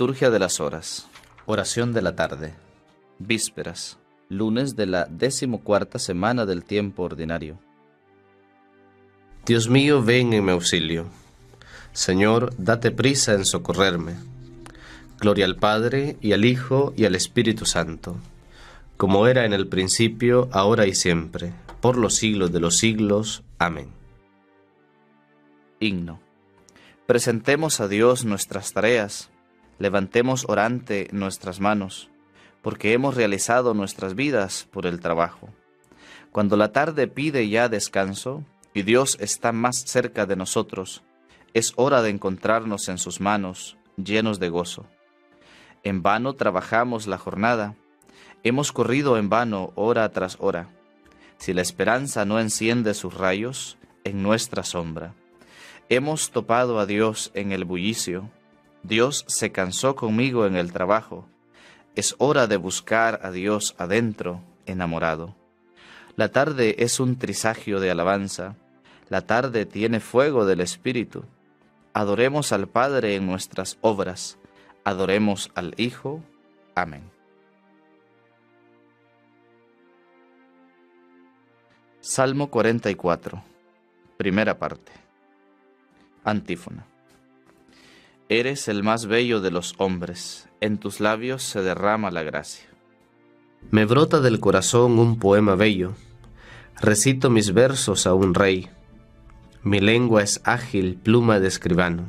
Liturgia de las Horas. Oración de la tarde. Vísperas. Lunes de la decimocuarta semana del tiempo ordinario. Dios mío, ven en mi auxilio. Señor, date prisa en socorrerme. Gloria al Padre, y al Hijo, y al Espíritu Santo, como era en el principio, ahora y siempre, por los siglos de los siglos. Amén. Himno. Presentemos a Dios nuestras tareas, levantemos orante nuestras manos, porque hemos realizado nuestras vidas por el trabajo. Cuando la tarde pide ya descanso, y Dios está más cerca de nosotros, es hora de encontrarnos en sus manos, llenos de gozo. En vano trabajamos la jornada, hemos corrido en vano hora tras hora, si la esperanza no enciende sus rayos en nuestra sombra. Hemos topado a Dios en el bullicio, Dios se cansó conmigo en el trabajo, es hora de buscar a Dios adentro, enamorado. La tarde es un trisagio de alabanza, la tarde tiene fuego del Espíritu. Adoremos al Padre en nuestras obras, adoremos al Hijo. Amén. Salmo 44, primera parte. Antífona. Eres el más bello de los hombres, en tus labios se derrama la gracia. Me brota del corazón un poema bello, recito mis versos a un rey. Mi lengua es ágil, pluma de escribano.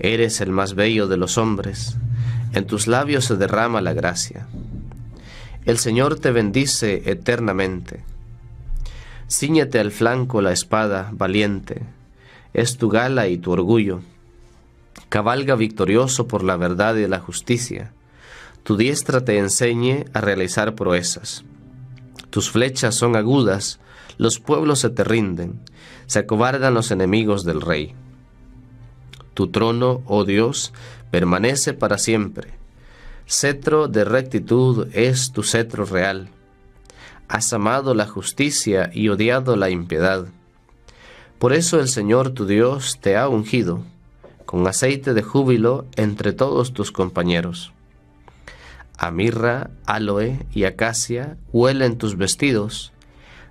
Eres el más bello de los hombres, en tus labios se derrama la gracia. El Señor te bendice eternamente. Cíñete al flanco la espada, valiente es tu gala y tu orgullo. Cabalga victorioso por la verdad y la justicia. Tu diestra te enseñe a realizar proezas. Tus flechas son agudas, los pueblos se te rinden, se acobardan los enemigos del rey. Tu trono, oh Dios, permanece para siempre. Cetro de rectitud es tu cetro real. Has amado la justicia y odiado la impiedad por eso el Señor tu Dios te ha ungido con aceite de júbilo entre todos tus compañeros. A mirra, aloe y acacia huelen tus vestidos.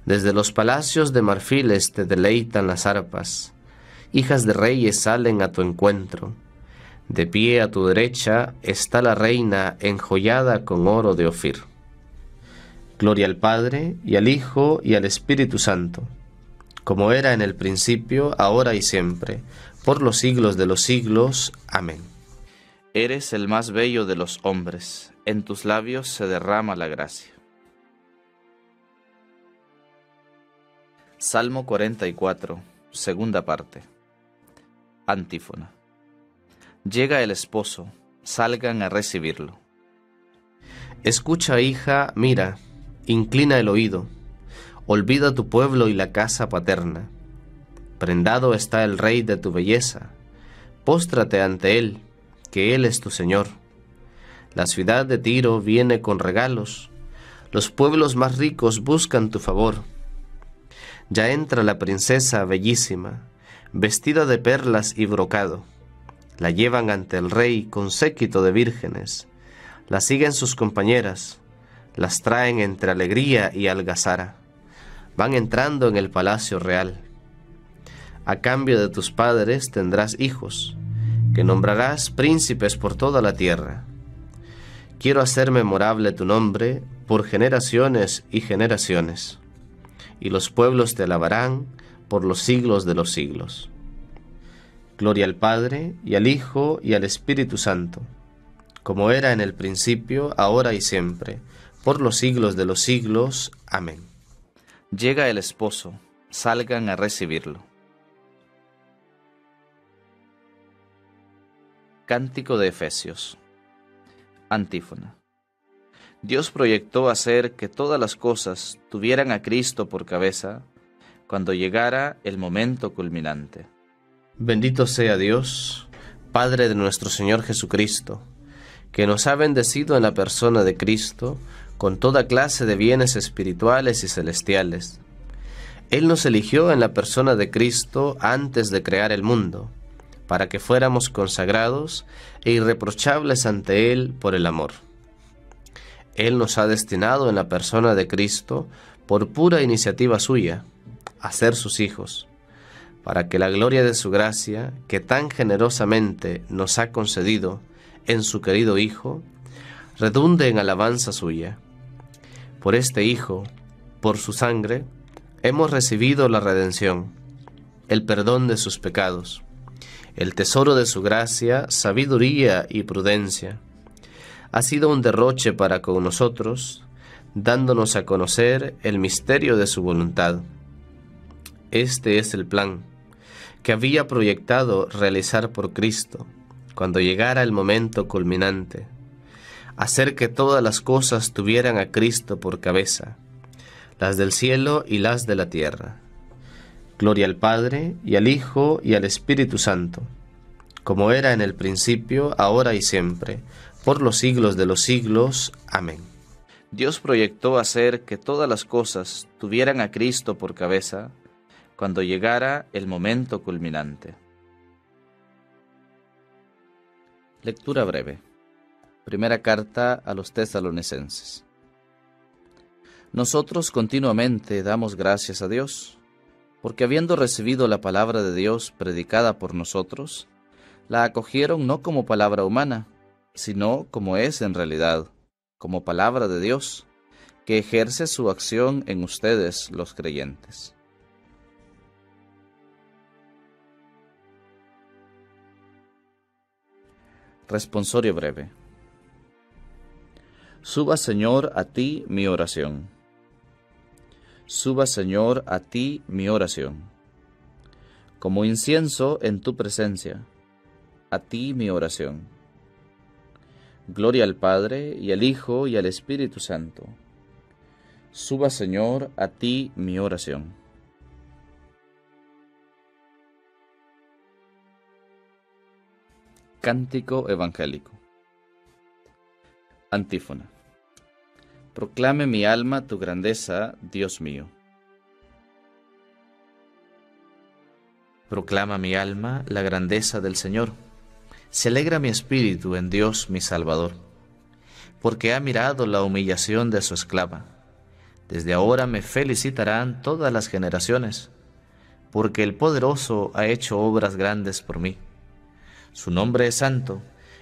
Desde los palacios de marfiles te deleitan las arpas. Hijas de reyes salen a tu encuentro. De pie a tu derecha está la reina enjollada con oro de Ofir. Gloria al Padre, y al Hijo, y al Espíritu Santo como era en el principio, ahora y siempre, por los siglos de los siglos. Amén. Eres el más bello de los hombres, en tus labios se derrama la gracia. Salmo 44, segunda parte. Antífona. Llega el esposo, salgan a recibirlo. Escucha, hija, mira, inclina el oído Olvida tu pueblo y la casa paterna. Prendado está el rey de tu belleza. Póstrate ante él, que él es tu Señor. La ciudad de Tiro viene con regalos. Los pueblos más ricos buscan tu favor. Ya entra la princesa bellísima, vestida de perlas y brocado. La llevan ante el rey con séquito de vírgenes. La siguen sus compañeras, las traen entre alegría y algazara van entrando en el palacio real. A cambio de tus padres tendrás hijos, que nombrarás príncipes por toda la tierra. Quiero hacer memorable tu nombre por generaciones y generaciones, y los pueblos te alabarán por los siglos de los siglos. Gloria al Padre, y al Hijo, y al Espíritu Santo, como era en el principio, ahora y siempre, por los siglos de los siglos. Amén. Llega el esposo, salgan a recibirlo. Cántico de Efesios. Antífona. Dios proyectó hacer que todas las cosas tuvieran a Cristo por cabeza cuando llegara el momento culminante. Bendito sea Dios, Padre de nuestro Señor Jesucristo, que nos ha bendecido en la persona de Cristo con toda clase de bienes espirituales y celestiales. Él nos eligió en la persona de Cristo antes de crear el mundo, para que fuéramos consagrados e irreprochables ante Él por el amor. Él nos ha destinado en la persona de Cristo, por pura iniciativa suya, a ser sus hijos, para que la gloria de su gracia, que tan generosamente nos ha concedido en su querido Hijo, redunde en alabanza suya. Por este Hijo, por su sangre, hemos recibido la redención, el perdón de sus pecados, el tesoro de su gracia, sabiduría y prudencia. Ha sido un derroche para con nosotros, dándonos a conocer el misterio de su voluntad. Este es el plan que había proyectado realizar por Cristo cuando llegara el momento culminante, hacer que todas las cosas tuvieran a Cristo por cabeza, las del cielo y las de la tierra. Gloria al Padre, y al Hijo, y al Espíritu Santo, como era en el principio, ahora y siempre, por los siglos de los siglos. Amén. Dios proyectó hacer que todas las cosas tuvieran a Cristo por cabeza cuando llegara el momento culminante. Lectura breve. Primera carta a los tesalonicenses. Nosotros continuamente damos gracias a Dios, porque habiendo recibido la palabra de Dios predicada por nosotros, la acogieron no como palabra humana, sino como es en realidad, como palabra de Dios, que ejerce su acción en ustedes los creyentes. Responsorio breve. Suba Señor a ti mi oración suba Señor a ti mi oración. Como incienso en tu presencia, a ti mi oración. Gloria al Padre y al Hijo y al Espíritu Santo. Suba Señor a ti mi oración. Cántico Evangélico. Antífona. Proclame mi alma tu grandeza, Dios mío. Proclama mi alma la grandeza del Señor. Se alegra mi espíritu en Dios mi Salvador, porque ha mirado la humillación de su esclava. Desde ahora me felicitarán todas las generaciones, porque el poderoso ha hecho obras grandes por mí. Su nombre es santo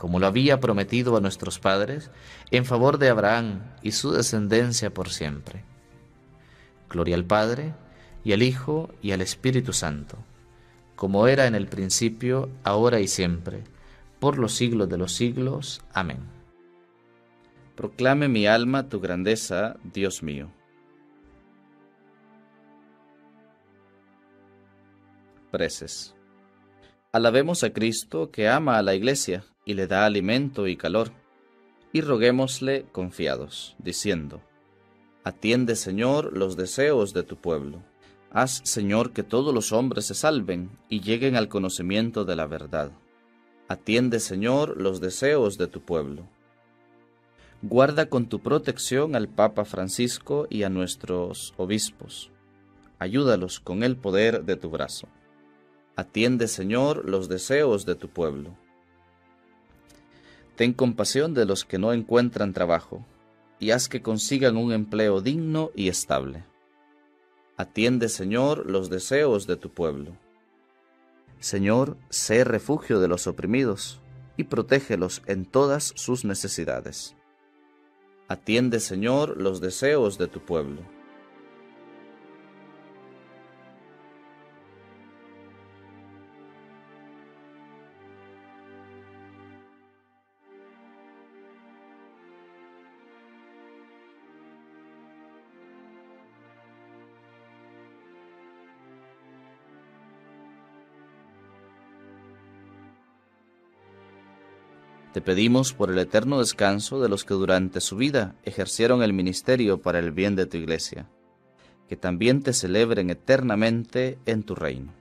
como lo había prometido a nuestros padres, en favor de Abraham y su descendencia por siempre. Gloria al Padre, y al Hijo, y al Espíritu Santo, como era en el principio, ahora y siempre, por los siglos de los siglos. Amén. Proclame mi alma tu grandeza, Dios mío. Preces. Alabemos a Cristo que ama a la Iglesia y le da alimento y calor, y roguémosle confiados, diciendo, Atiende, Señor, los deseos de tu pueblo. Haz, Señor, que todos los hombres se salven y lleguen al conocimiento de la verdad. Atiende, Señor, los deseos de tu pueblo. Guarda con tu protección al Papa Francisco y a nuestros obispos. Ayúdalos con el poder de tu brazo. Atiende, Señor, los deseos de tu pueblo. Ten compasión de los que no encuentran trabajo, y haz que consigan un empleo digno y estable. Atiende, Señor, los deseos de tu pueblo. Señor, sé refugio de los oprimidos, y protégelos en todas sus necesidades. Atiende, Señor, los deseos de tu pueblo. Te pedimos por el eterno descanso de los que durante su vida ejercieron el ministerio para el bien de tu iglesia, que también te celebren eternamente en tu reino.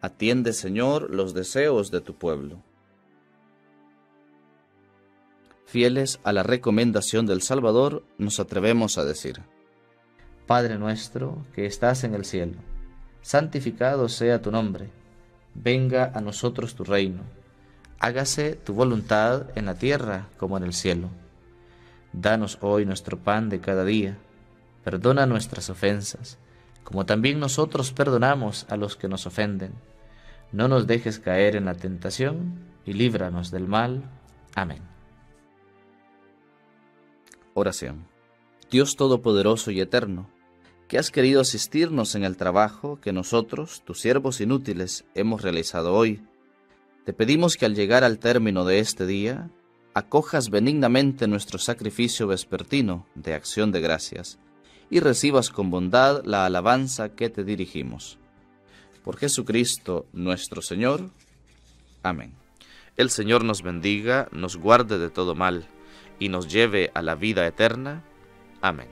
Atiende, Señor, los deseos de tu pueblo. Fieles a la recomendación del Salvador, nos atrevemos a decir, Padre nuestro que estás en el cielo, santificado sea tu nombre, venga a nosotros tu reino hágase tu voluntad en la tierra como en el cielo. Danos hoy nuestro pan de cada día, perdona nuestras ofensas, como también nosotros perdonamos a los que nos ofenden. No nos dejes caer en la tentación y líbranos del mal. Amén. Oración. Dios Todopoderoso y Eterno, que has querido asistirnos en el trabajo que nosotros, tus siervos inútiles, hemos realizado hoy, te pedimos que al llegar al término de este día, acojas benignamente nuestro sacrificio vespertino de acción de gracias y recibas con bondad la alabanza que te dirigimos. Por Jesucristo nuestro Señor. Amén. El Señor nos bendiga, nos guarde de todo mal y nos lleve a la vida eterna. Amén.